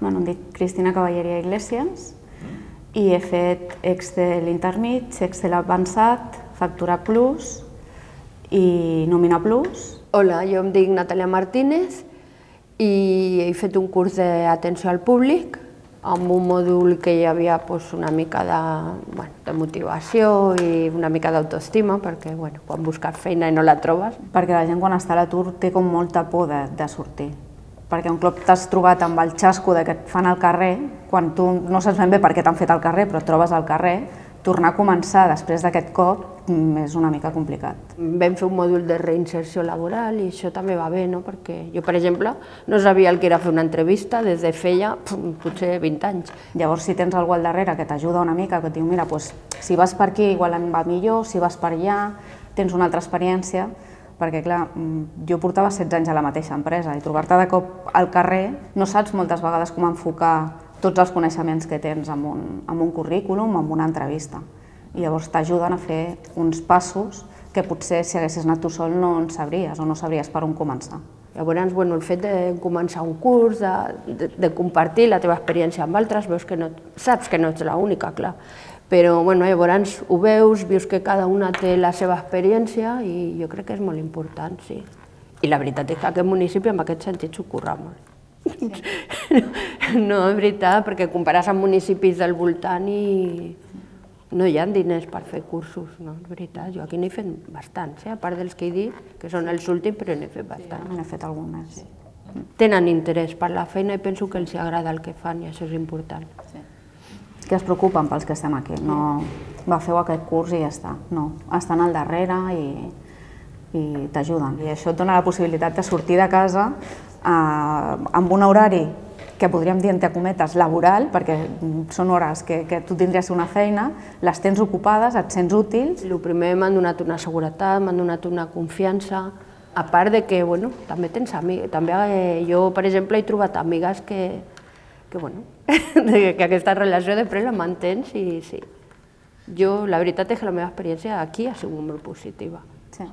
Bueno, em dic Cristina Caballeria Iglesias i he fet Excel intermig, Excel avançat, Factura Plus i Nomina Plus. Hola, jo em dic Natàlia Martínez i he fet un curs d'atenció al públic amb un mòdul que hi havia pues, una mica de, bueno, de motivació i una mica d'autoestima, perquè bueno, quan busques feina i no la trobes. Perquè la gent quan està a l'atur té com molta por de, de sortir. Perquè un cop t'has trobat amb el xasco de que et fan al carrer, quan tu no saps ben bé per què t'han fet al carrer, però et trobes al carrer, tornar a començar després d'aquest cop és una mica complicat. Vam fer un mòdul de reinserció laboral i això també va bé, no? perquè jo, per exemple, no sabia el que era fer una entrevista des de feia potser 20 anys. Llavors, si tens algú al darrere que t'ajuda una mica, que et diu, mira, doncs, si vas per aquí igual em va millor, si vas per allà, tens una altra experiència, perquè clar, mm, jo portava 16 anys a la mateixa empresa i trobar-te de cop al carrer no saps moltes vegades com enfocar tots els coneixements que tens amb un, amb un currículum, amb una entrevista. I llavors t'ajuden a fer uns passos que potser si haguessis anat tu sol no en sabries o no sabries per on començar. Llavors, bueno, el fet de començar un curs, de, de, de compartir la teva experiència amb altres, veus que no, saps que no ets l'única, clar, però bueno, llavors ho veus, vius que cada una té la seva experiència i jo crec que és molt important, sí. I la veritat és que aquest municipi en aquest sentit s'ho curra molt. Sí. No, és veritat, perquè compares amb municipis del voltant i no hi ha diners per fer cursos, no, és veritat. Jo aquí n'he fet bastants, eh? a part dels que he dit, que són els últims, però n'he fet bastants. Sí, n'he fet algun més. Sí. Tenen interès per la feina i penso que els agrada el que fan i això és important. Sí. Que es preocupen pels que estem aquí, no va feu aquest curs i ja està. No, estan al darrere i, i t'ajuden. I això et dona la possibilitat de sortir de casa eh, amb un horari que podríem dir entre cometes laboral, perquè són hores que, que tu tindries una feina, les tens ocupades, et sents útil. El primer m'han donat una seguretat, m'han donat una confiança, a part de que, bueno, també tens amics, també eh, jo, per exemple, he trobat amigues que, que bueno, que aquesta relació després la mantens i sí. Jo, la veritat és que la meva experiència aquí ha sigut molt positiva. Sí.